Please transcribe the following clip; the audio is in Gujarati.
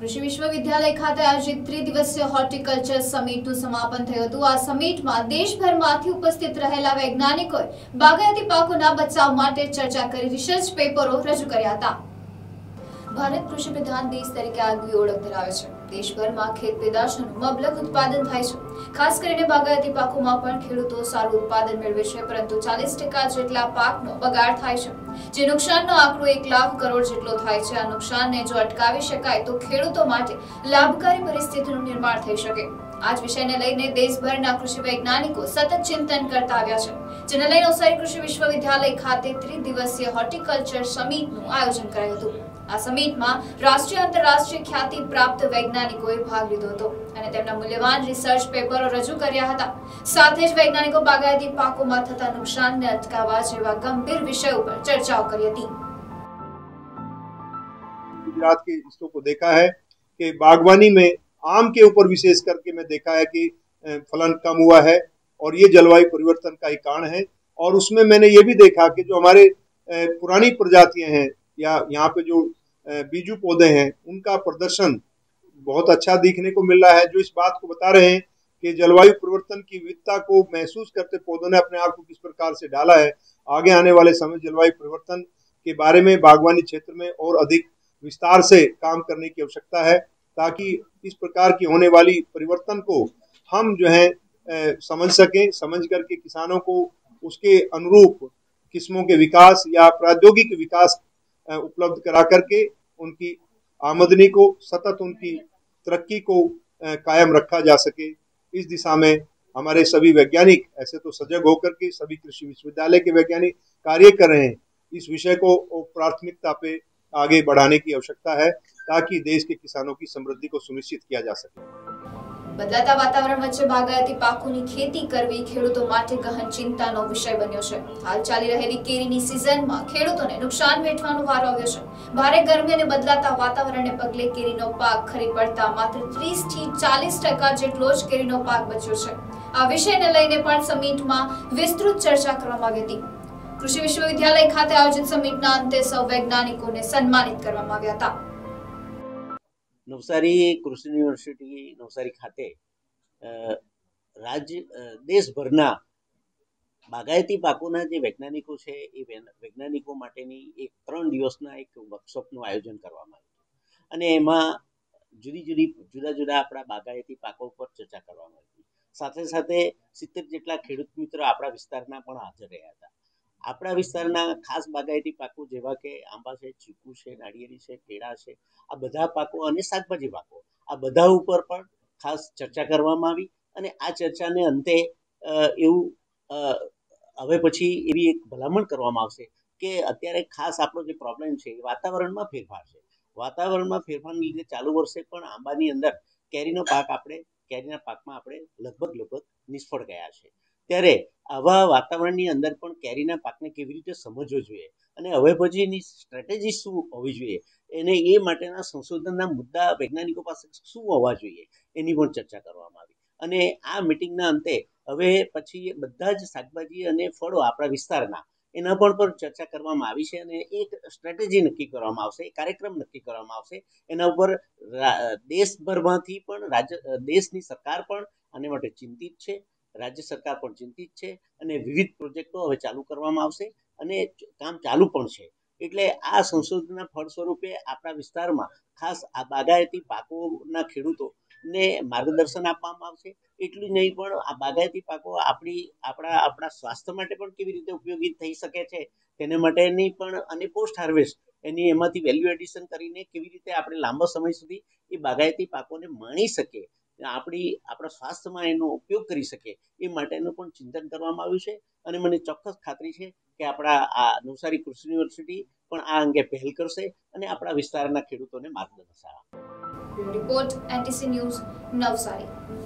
કૃષિ વિશ્વવિદ્યાલય ખાતે આયોજિત ત્રિદિવસીય હોર્ટિકલ્ચર સમિટનું સમાપન થયું હતું. આ સમિટમાં દેશભરમાંથી ઉપસ્થિત રહેલા વૈજ્ઞાનિકોએ બાગાયતી પાકોના બચાવ માટે ચર્ચા કરી, રિસર્ચ પેપરો રજૂ કર્યા હતા. ભારત કૃષિ પ્રધાન દેશ તરીકે આગવી ઓળખ ધરાવે છે. દેશભરમાં ખેત પેદાશનું મબલક ઉત્પાદન થાય છે. ખાસ કરીને બાગાયતી પાકોમાં પણ ખેડૂતો સારું ઉત્પાદન મેળવે છે, પરંતુ ચાલીસ ટકા જેટલા પાકનો બગાડ થાય છે. જે નુકસાનનો આંકડો એક લાખ કરોડ જેટલો થાય છે. આ નુકસાનને જો અટકાવી શકાય તો ખેડૂતો માટે લાભકારી પરિસ્થિતિનું નિર્માણ થઈ શકે. આ જ વિષયને લઈને દેશભરના કૃષિ વૈજ્ઞાનિકો સતત ચિંતન કરતા આવ્યા છે. જેને લઈને નવસારી કૃષિ વિશ્વવિદ્યાલય ખાતે ત્રિદિવસીય હોર્ટિકલ્ચર સમિટનું આયોજન કરાયું હતું. આ સમિટમાં રાષ્ટ્રીય આંતરરાષ્ટ્રીય ખ્યાતિ પ્રાપ્ત વૈજ્ઞાનિકોએ ભાગ લીધો હતો અને તેમના મૂલ્યવાન રિસર્ચ પેપરો રજૂ કર્યા હતા સાથે જ વૈજ્ઞાનિકો બાગાયતી પાકોમાં થતા નુકસાનને અટકાવવા જેવા ગંભીર વિષય ઉપર ચર્ચાઓ કરી હતી गुजरात के हिस्सों को देखा है कि बागवानी में आम के ऊपर विशेष करके मैं देखा है कि अ, फलन कम हुआ है और ये जलवायु परिवर्तन का ही कारण है और उसमें मैंने ये भी देखा कि जो हमारे अ, पुरानी प्रजातियां हैं या यहाँ पे जो बीजू पौधे हैं, उनका प्रदर्शन बहुत अच्छा देखने को मिल रहा है। जो इस बात को बता रहे हैं कि जलवायु परिवर्तन की विविधता को महसूस करते पौधों ने अपने आप को किस प्रकार से डाला है, आगे आने वाले समय जलवायु परिवर्तन के बारे में बागवानी क्षेत्र में और अधिक विस्तार से काम करने की आवश्यकता है, ताकि इस प्रकार की होने वाली परिवर्तन को हम जो है समझ सकें, समझ करके किसानों को उसके अनुरूप किस्मों के विकास या प्रौद्योगिक विकास उपलब्ध करा करके उनकी आमदनी को, सतत उनकी तरक्की को कायम रखा जा सके। इस दिशा में हमारे सभी वैज्ञानिक, ऐसे तो सजग होकर के सभी कृषि विश्वविद्यालय के वैज्ञानिक कार्य कर रहे हैं। इस विषय को प्राथमिकता पे आगे बढ़ाने की आवश्यकता है, ताकि देश के किसानों की समृद्धि को सुनिश्चित किया जा सके। બદલાતા વાતાવરણ વચ્ચે બાગાયતી પાકોની ખેતી કરવી ખેડૂતો માટે ગહન ચિંતાનો વિષય બન્યો છે. હાલ ચાલી રહેલી કેરીની સિઝનમાં ખેડૂતોને નુકસાન વેઠવાનો વારો આવ્યો છે. ભારે ગરમી અને બદલાતા વાતાવરણને પગલે કેરીનો પાક ખરી પડતા માત્ર 30 થી ચાલીસ ટકા જેટલો જ કેરીનો પાક બચ્યો છે. આ વિષયને લઈને પણ સમિટમાં વિસ્તૃત ચર્ચા કરવામાં આવી હતી. કૃષિ વિશ્વવિદ્યાલય ખાતે આયોજિત સમિટના અંતે સૌ વૈજ્ઞાનિકોને સન્માનિત કરવામાં આવ્યા હતા. નવસારી કૃષિ યુનિવર્સિટી, નવસારી ખાતે રાજ્ય દેશભરના બાગાયતી પાકોના જે વૈજ્ઞાનિકો છે, એ વૈજ્ઞાનિકો માટેની એક ત્રણ દિવસના એક વર્કશોપનું આયોજન કરવામાં આવ્યું અને એમાં જુદી જુદી, જુદા જુદા આપણા બાગાયતી પાકો પર ચર્ચા કરવામાં આવી સાથે સાથે સિત્તેર જેટલા ખેડૂત મિત્રો આપણા વિસ્તારના પણ હાજર રહ્યા હતા. આપણા વિસ્તારના ખાસ બાગાયતી પાકો જેવા કે આંબા છે, ચીકુ છે, નાળિયેરી છે, કેળા છે, આ બધા પાકો અને શાકભાજી પાકો. આ બધા ઉપર પણ ખાસ ચર્ચા કરવામાં આવી અને આ ચર્ચાને અંતે એવું હવે પછી એવી એક ભલામણ કરવામાં આવશે કે અત્યારે ખાસ આપણો જે પ્રોબ્લેમ છે એ વાતાવરણમાં ફેરફાર છે. વાતાવરણમાં ફેરફારને લીધે ચાલુ વર્ષે પણ આંબાની અંદર કેરીનો પાક આપણે, કેરીના પાકમાં આપણે લગભગ લગભગ નિષ્ફળ ગયા છે. ત્યારે આવા વાતાવરણની અંદર પણ કેરીના પાકને કેવી રીતે સમજવો જોઈએ? અને હવે પછીની સ્ટ્રેટેજી શું હોવી જોઈએ? એને એ માટેના સંશોધનના મુદ્દા, વૈજ્ઞાનિકો પાસે શું હોવા જોઈએ? એની પણ ચર્ચા કરવામાં આવી. અને આ મિટિંગના અંતે હવે પછી બધા જ શાકભાજી અને ફળો આપણા વિસ્તારના, એના પર પણ ચર્ચા કરવામાં આવી છે અને એક સ્ટ્રેટેજી નક્કી કરવામાં આવશે, એક કાર્યક્રમ નક્કી કરવામાં આવશે. એના ઉપર દેશભરમાંથી પણ રાજ્ય, દેશની સરકાર પણ આને માટે ચિંતિત છે. રાજ્ય સરકાર પણ ચિંતિત છે અને વિવિધ પ્રોજેક્ટો હવે ચાલુ કરવામાં આવશે અને કામ ચાલુ પણ છે. એટલે આ સંશોધનના ફળ સ્વરૂપે આપણા વિસ્તારમાં ખાસ આ બાગાયતી પાકોના ખેડૂતોને માર્ગદર્શન આપવામાં આવશે. એટલું નહીં પણ આ બાગાયતી પાકો આપણી, આપણા આપણા સ્વાસ્થ્ય માટે પણ કેવી રીતે ઉપયોગી થઈ શકે છે તેને માટેની પણ અને પોસ્ટ હાર્વેસ્ટ એની એમાંથી વેલ્યુ એડિશન કરીને કેવી રીતે આપણે લાંબા સમય સુધી એ બાગાયતી પાકોને માણી શકીએ આપણી, આપણા સ્વાસ્થ્યમાં એનો ઉપયોગ કરી શકીએ, એ માટેનું પણ ચિંતન કરવામાં આવ્યું છે. અને મને ચોક્કસ ખાતરી છે કે આપણા આ નવસારી કૃષિ યુનિવર્સિટી પણ આ અંગે પહેલ કરશે અને આપણા વિસ્તારના ખેડૂતોને માર્ગદર્શન રિપોર્ટ એનટીસી ન્યૂઝ નવસારી.